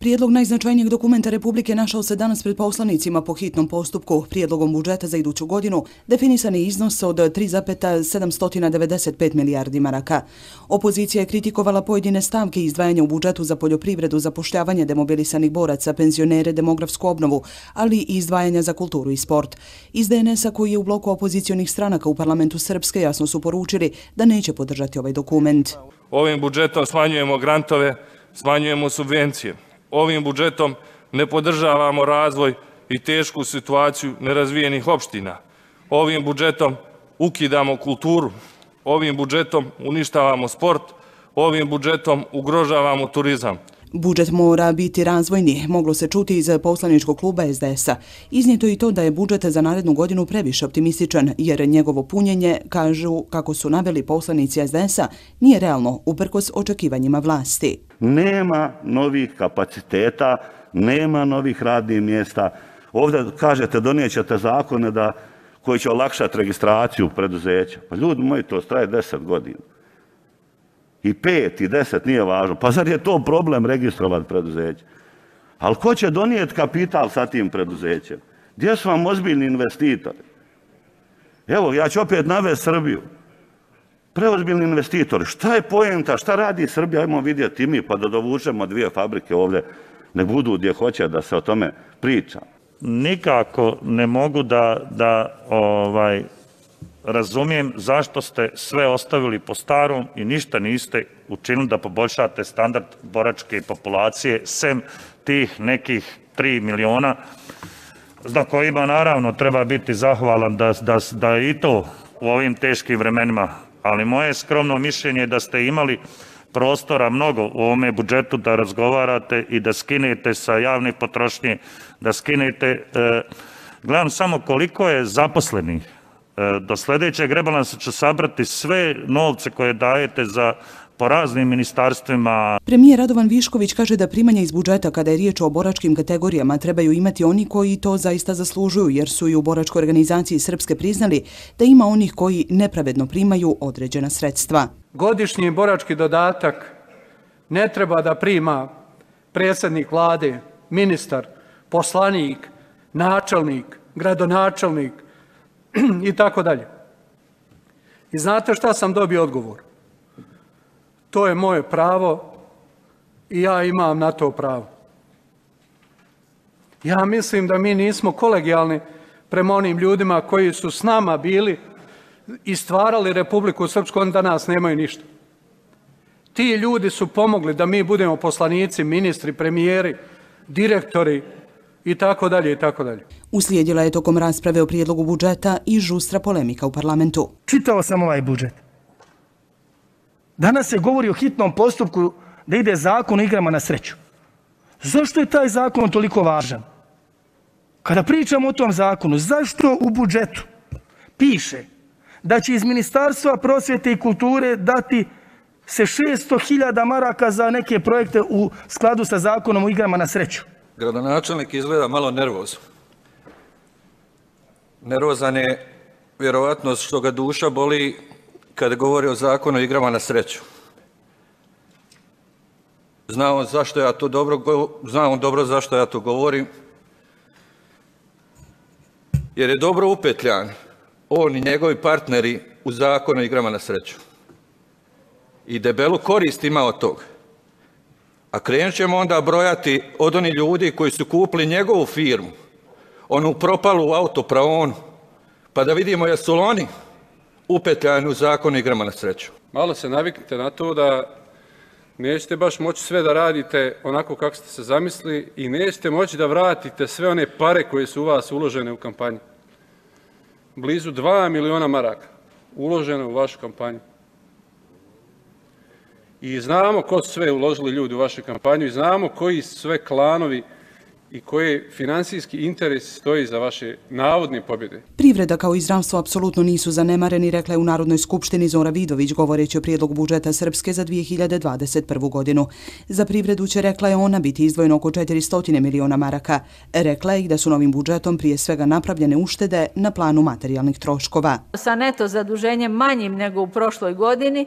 Prijedlog najznačajnijeg dokumenta Republike našao se danas pred poslanicima po hitnom postupku. Prijedlogom budžeta za iduću godinu definisan je iznos od 3,795 milijardi maraka. Opozicija je kritikovala pojedine stavke izdvajanja u budžetu za poljoprivredu, zapošljavanje demobilisanih boraca, penzionere, demografsku obnovu, ali i izdvajanja za kulturu i sport. Iz DNS-a koji je u bloku opozicijonih stranaka u parlamentu Srpske jasno su poručili da neće podržati ovaj dokument. Ovim budžetom smanjujemo grantove, smanjujemo subvencije ovim budžetom ne podržavamo razvoj i tešku situaciju nerazvijenih opština. Ovim budžetom ukidamo kulturu, ovim budžetom uništavamo sport, ovim budžetom ugrožavamo turizam. Budžet mora biti razvojni, moglo se čuti iz poslaničkog kluba SDS-a. Iznijeto i to da je budžet za narednu godinu previše optimističan, jer njegovo punjenje, kažu kako su naveli poslanici SDS-a, nije realno uprkos očekivanjima vlasti. Nema novih kapaciteta, nema novih radnih mjesta. Ovdje kažete donijećete zakone da koji će olakšati registraciju preduzeća. Pa ljudi moji, to straje deset godina i pet i deset, nije važno. Pa zar je to problem registrovati preduzeće? Ali ko će donijeti kapital sa tim preduzećem? Gdje su vam ozbiljni investitori? Evo, ja ću opet navesti Srbiju. Preozbiljni investitori. Šta je pojenta? Šta radi Srbija? Ajmo vidjeti mi pa da dovučemo dvije fabrike ovdje. Ne budu gdje hoće da se o tome priča. Nikako ne mogu da, da ovaj, razumijem zašto ste sve ostavili po starom i ništa niste učinili da poboljšate standard boračke populacije, sem tih nekih 3 miliona, za kojima naravno treba biti zahvalan da, da, da i to u ovim teškim vremenima. Ali moje skromno mišljenje je da ste imali prostora mnogo u ovome budžetu da razgovarate i da skinete sa javne potrošnje, da skinete, e, gledam samo koliko je zaposlenih do sljedećeg rebalansa će sabrati sve novce koje dajete za po raznim ministarstvima. Premijer Radovan Višković kaže da primanja iz budžeta kada je riječ o boračkim kategorijama trebaju imati oni koji to zaista zaslužuju, jer su i u boračkoj organizaciji Srpske priznali da ima onih koji nepravedno primaju određena sredstva. Godišnji borački dodatak ne treba da prima predsjednik vlade, ministar, poslanik, načelnik, gradonačelnik, i tako dalje. I znate šta sam dobio odgovor? To je moje pravo i ja imam na to pravo. Ja mislim da mi nismo kolegijalni prema onim ljudima koji su s nama bili i stvarali Republiku Srpsku, oni danas nemaju ništa. Ti ljudi su pomogli da mi budemo poslanici, ministri, premijeri, direktori i tako dalje i tako dalje. Uslijedila je tokom rasprave o prijedlogu budžeta i žustra polemika u parlamentu. Čitao sam ovaj budžet. Danas se govori o hitnom postupku da ide zakon o igrama na sreću. Zašto je taj zakon toliko važan? Kada pričamo o tom zakonu, zašto u budžetu piše da će iz Ministarstva prosvjete i kulture dati se 600.000 maraka za neke projekte u skladu sa zakonom o igrama na sreću? Gradonačelnik izgleda malo nervozno nervozan je vjerovatno što ga duša boli kada govori o zakonu o igrama na sreću. Zna on zašto ja to dobro, zna on dobro zašto ja to govorim. Jer je dobro upetljan on i njegovi partneri u zakonu o igrama na sreću. I debelu korist ima od toga. A krenut ćemo onda brojati od oni ljudi koji su kupili njegovu firmu, onu propalu autopravonu, pa da vidimo jesu li oni upetljani u zakon igrama na sreću. Malo se naviknite na to da nećete baš moći sve da radite onako kako ste se zamislili i nećete moći da vratite sve one pare koje su u vas uložene u kampanju. Blizu 2 miliona maraka uloženo u vašu kampanju. I znamo ko su sve uložili ljudi u vašu kampanju i znamo koji sve klanovi i koje finansijski interes stoji za vaše navodne pobjede. Privreda kao i zdravstvo apsolutno nisu zanemareni, rekla je u Narodnoj skupštini Zora Vidović, govoreći o prijedlogu budžeta Srpske za 2021. godinu. Za privredu će, rekla je ona, biti izdvojeno oko 400 miliona maraka. Rekla je da su novim budžetom prije svega napravljene uštede na planu materijalnih troškova. Sa neto zaduženjem manjim nego u prošloj godini,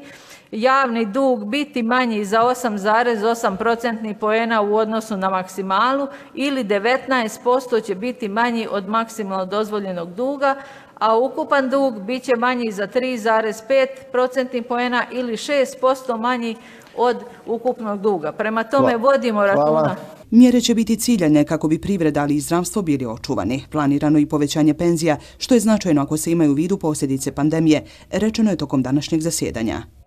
javni dug biti manji za 8,8 procentnih poena u odnosu na maksimalu ili 19% će biti manji od maksimalno dozvoljenog duga, a ukupan dug bit će manji za 3,5 procentnih poena ili 6% manji od ukupnog duga. Prema tome vodimo računa. Mjere će biti ciljane kako bi privreda ali i zdravstvo bili očuvani. Planirano i povećanje penzija, što je značajno ako se imaju u vidu posljedice pandemije, rečeno je tokom današnjeg zasjedanja.